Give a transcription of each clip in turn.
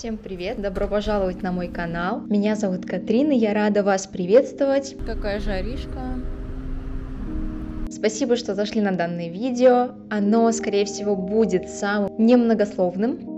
Всем привет! Добро пожаловать на мой канал. Меня зовут Катрина, я рада вас приветствовать. Какая жаришка. Спасибо, что зашли на данное видео. Оно, скорее всего, будет самым немногословным.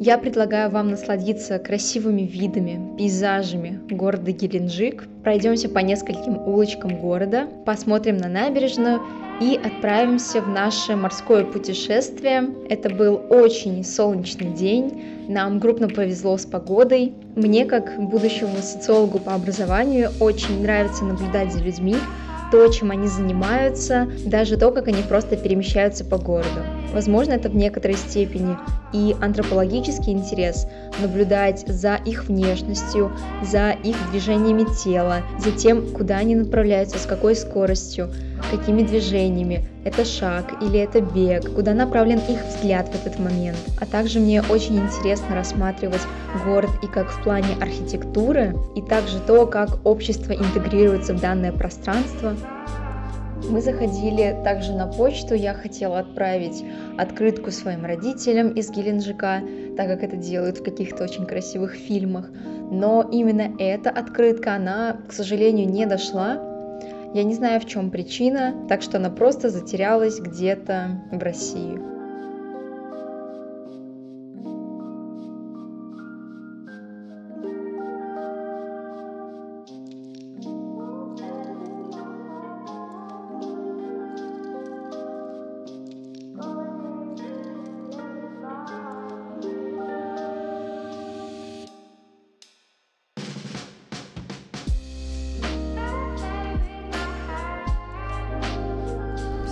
Я предлагаю вам насладиться красивыми видами, пейзажами города Геленджик. Пройдемся по нескольким улочкам города, посмотрим на набережную и отправимся в наше морское путешествие. Это был очень солнечный день, нам крупно повезло с погодой. Мне, как будущему социологу по образованию, очень нравится наблюдать за людьми, то, чем они занимаются, даже то, как они просто перемещаются по городу. Возможно, это в некоторой степени и антропологический интерес наблюдать за их внешностью, за их движениями тела, за тем, куда они направляются, с какой скоростью, какими движениями, это шаг или это бег, куда направлен их взгляд в этот момент. А также мне очень интересно рассматривать город и как в плане архитектуры, и также то, как общество интегрируется в данное пространство. Мы заходили также на почту, я хотела отправить открытку своим родителям из Геленджика, так как это делают в каких-то очень красивых фильмах. Но именно эта открытка, она, к сожалению, не дошла, я не знаю, в чем причина, так что она просто затерялась где-то в России.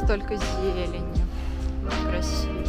Столько зелени. Красиво.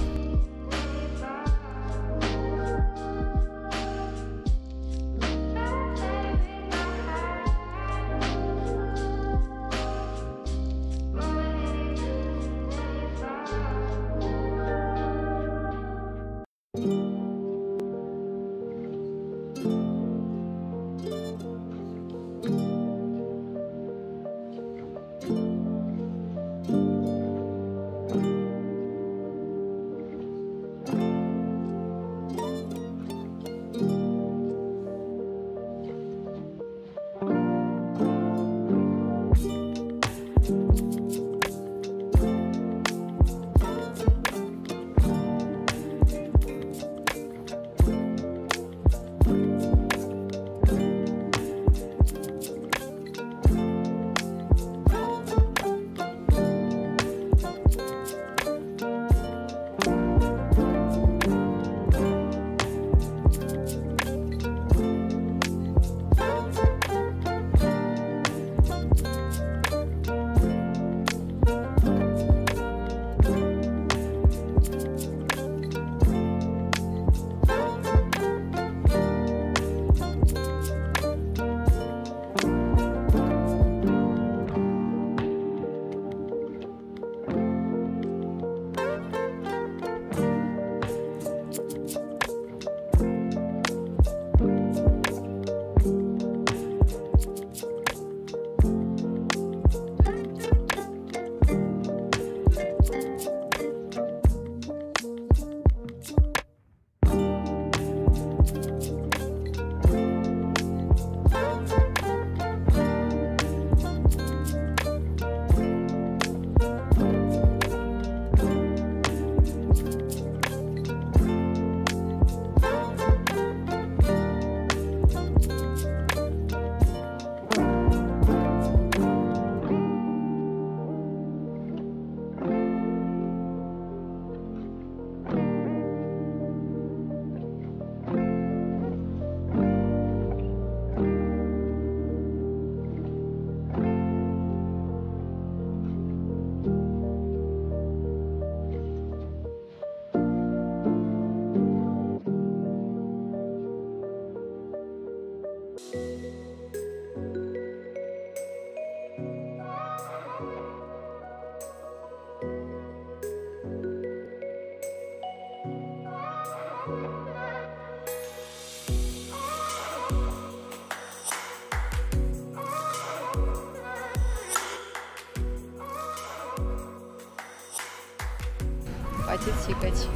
Хватит тикать.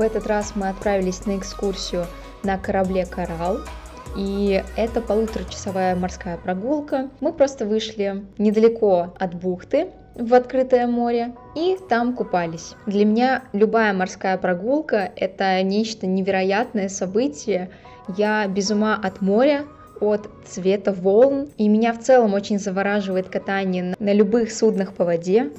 В этот раз мы отправились на экскурсию на корабле «Коралл». И это полуторачасовая морская прогулка. Мы просто вышли недалеко от бухты, в открытое море и там купались. Для меня любая морская прогулка — это нечто невероятное событие. Я без ума от моря, от цвета волн, и меня в целом очень завораживает катание на любых суднах по воде.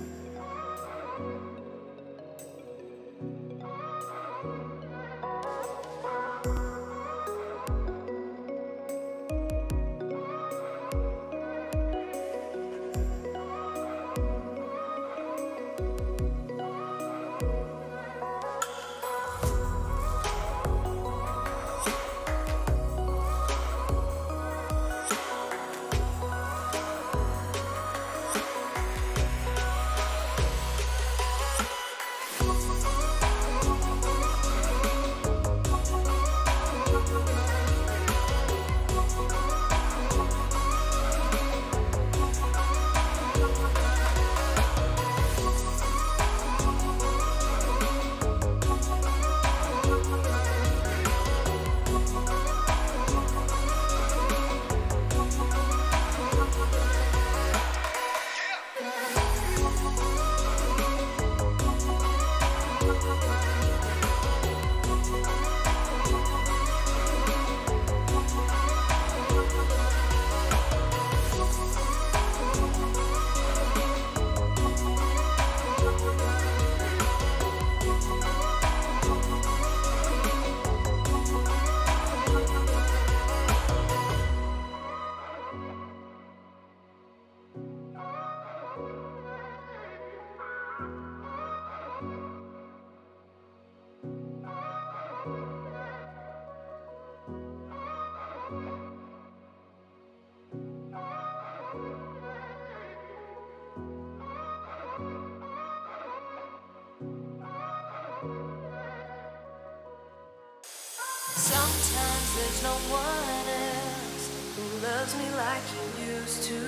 There's no one else who loves me like you used to.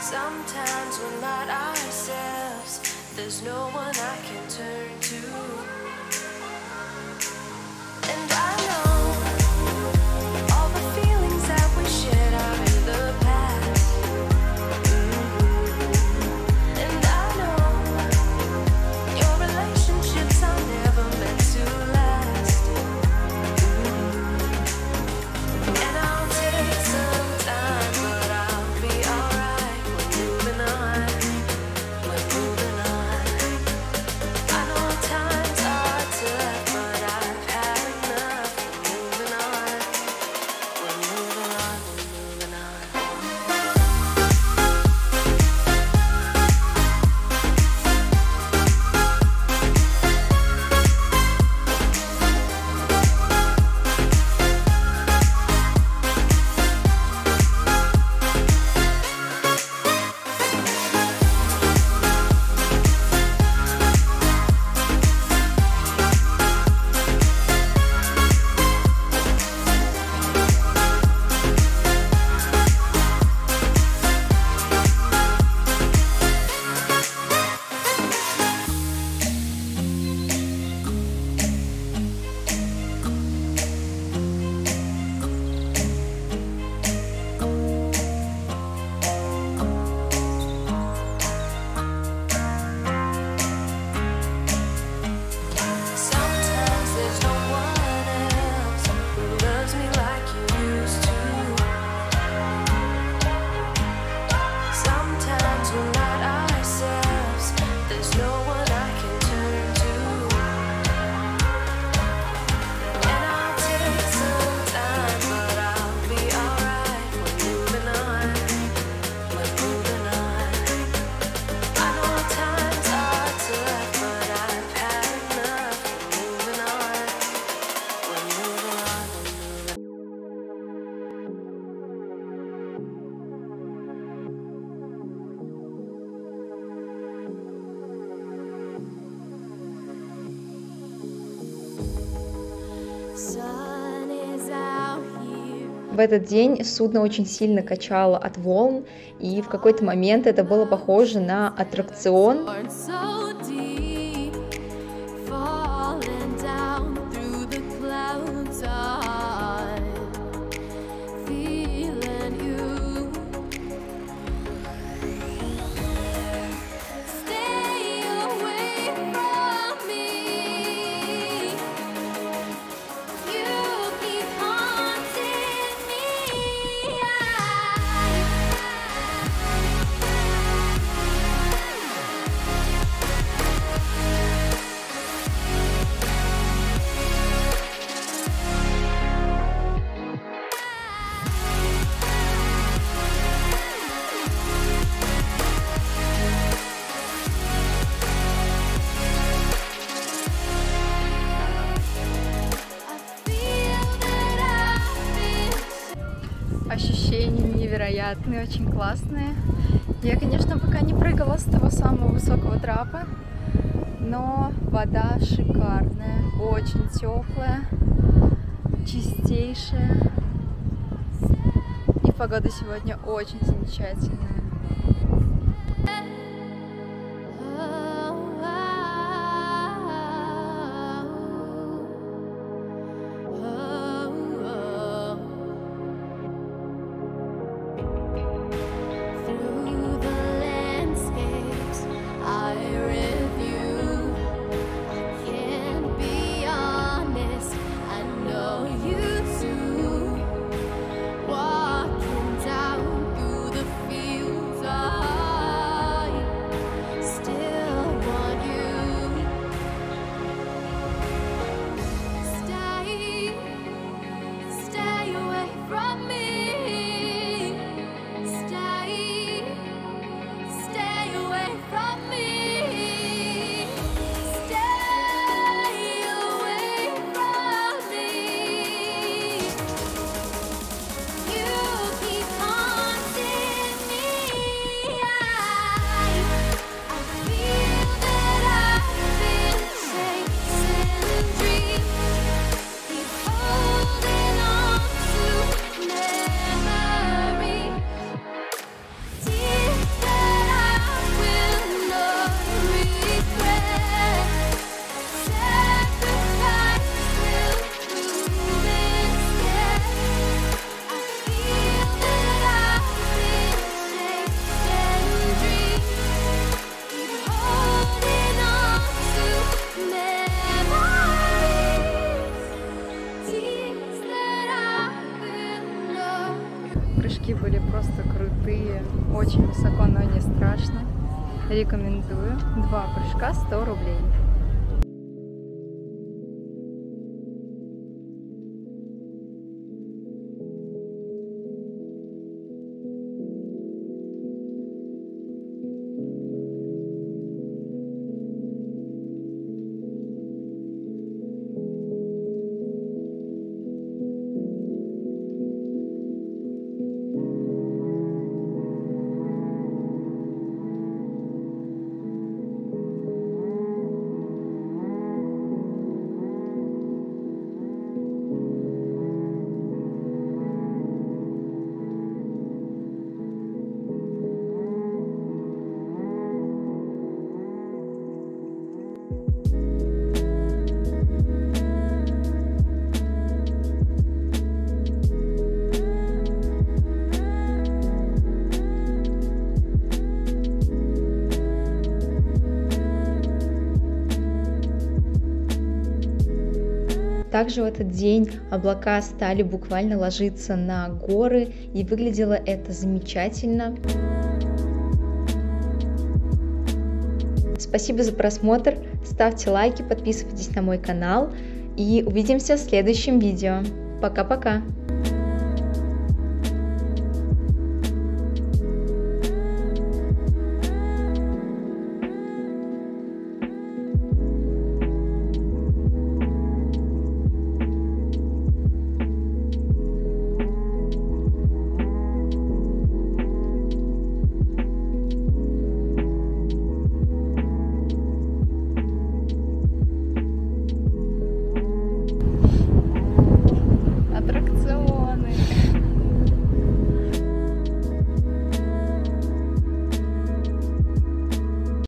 Sometimes we're not ourselves, there's no one I can turn to. В этот день судно очень сильно качало от волн, и в какой-то момент это было похоже на аттракцион. Невероятные, очень классные. Я, конечно, пока не прыгала с того самого высокого трапа, но вода шикарная, очень теплая, чистейшая. И погода сегодня очень замечательная. Рекомендую. Два прыжка 100 рублей. Также в этот день облака стали буквально ложиться на горы, и выглядело это замечательно. Спасибо за просмотр, ставьте лайки, подписывайтесь на мой канал и увидимся в следующем видео. Пока-пока!